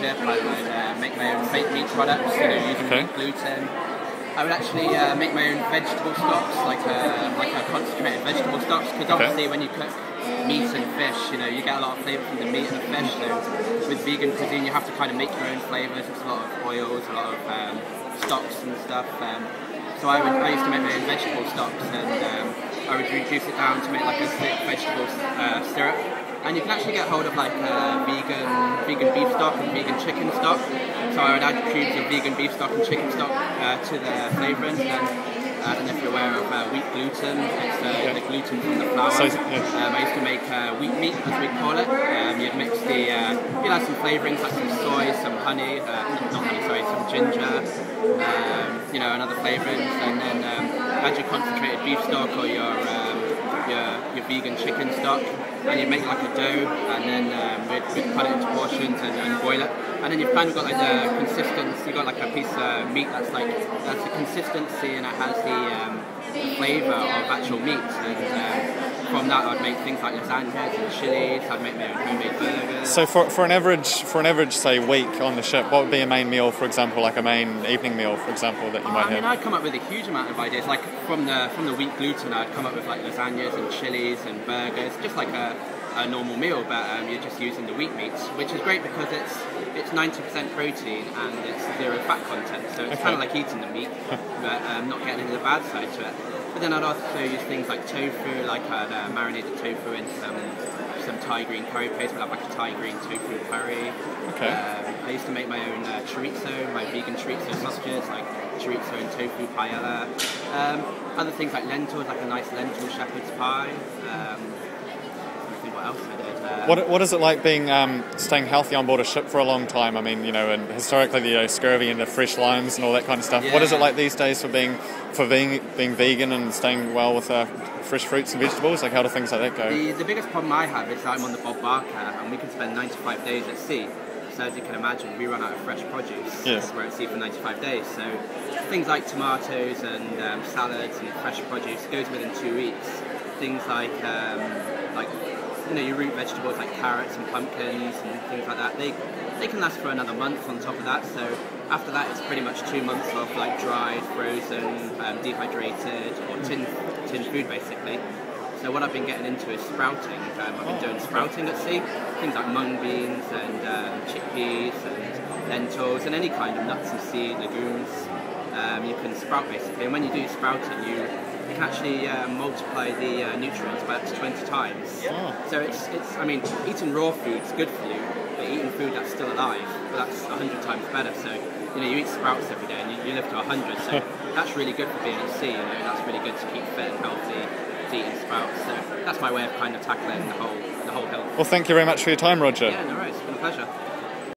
ship, I would uh, make my own meat products, you know, using Okay. gluten. I would actually uh, make my own vegetable stocks, like a, like a concentrated vegetable stocks, because Okay. obviously when you cook meat and fish, you know, you get a lot of flavour from the meat and the fish. So with vegan cuisine, you have to kind of make your own flavours. It's a lot of oils, a lot of um, stocks and stuff. Um, so I, would, I used to make my own vegetable stocks, and um, I would reduce it down to make like a thick vegetable uh, syrup. And you can actually get hold of like uh, vegan vegan beef stock and vegan chicken stock. So I would add cubes of vegan beef stock and chicken stock uh, to the flavorings. And uh, I don't know if you're aware of uh, wheat gluten. It's uh, the gluten from the flour. So, yeah. Um, I used to make uh, wheat meat, as we call it. Um, you'd mix the, uh, you'd add some flavourings like some soy, some honey, uh, not honey, sorry, some ginger, um, you know, and other flavourings, and then add your concentrated beef stock or your um, your, your vegan chicken stock, and you make like a dough, and then um, we'd, we'd cut it into portions and, and boil it, and then you've kind of got like the consistency. You've got like a piece of meat that's like that's the consistency, and it has the um, flavour of actual meat, and um, from that I'd make things like lasagnas and chilies. I'd make my own homemade burgers. So for, for an average for an average say week on the ship, what would be a main meal, for example, like a main evening meal, for example, that you might have? I mean. I'd come up with a huge amount of ideas. Like from the from the wheat gluten, I'd come up with like lasagnas and chilies and burgers, just like a, a normal meal, but um, you're just using the wheat meats, which is great because it's it's 90% protein and it's zero fat content. So it's Okay. kind of like eating the meat, but um, not getting into the bad side to it. But then I'd also use things like tofu, like I'd uh, marinate the tofu in some some Thai green curry paste. We'll have like a Thai green tofu curry. Okay. Um, I used to make my own uh, chorizo, my vegan chorizo sausages, like chorizo and tofu paella. Um, other things like lentils, like a nice lentil shepherd's pie. Um, I think what else I did. Uh, What, what is it like being um, staying healthy on board a ship for a long time? I mean, you know, and historically, you know, scurvy and the fresh limes and all that kind of stuff. What is it like these days for being for being being vegan and staying well with uh, fresh fruits and vegetables? Like, how do things like that go? The, the biggest problem I have is that I'm on the Bob Barker and we can spend 95 days at sea. So as you can imagine, we run out of fresh produce. Yes. We're at sea for 95 days. So things like tomatoes and um, salads and fresh produce goes within two weeks. Things like um, like you know your root vegetables like carrots and pumpkins and things like that. They they can last for another month on top of that. So after that, it's pretty much two months of like dried, frozen, um, dehydrated or tin tin food basically. So what I've been getting into is sprouting. Um, I've been doing sprouting at sea, things like mung beans and um, chickpeas and lentils and any kind of nuts and seed legumes. Um, you can sprout basically, and when you do sprouting, you you can actually uh, multiply the uh, nutrients by up to 20 times. Oh. So it's it's I mean eating raw food is good for you, but eating food that's still alive, well, that's 100 times better. So you know you eat sprouts every day and you, you live to 100. So that's really good for sea. You know that's really good to keep fit and healthy. to Eating sprouts, so that's my way of kind of tackling the whole the whole health. Well, thank you very much for your time, Roger. Yeah, no worries. It's been a pleasure.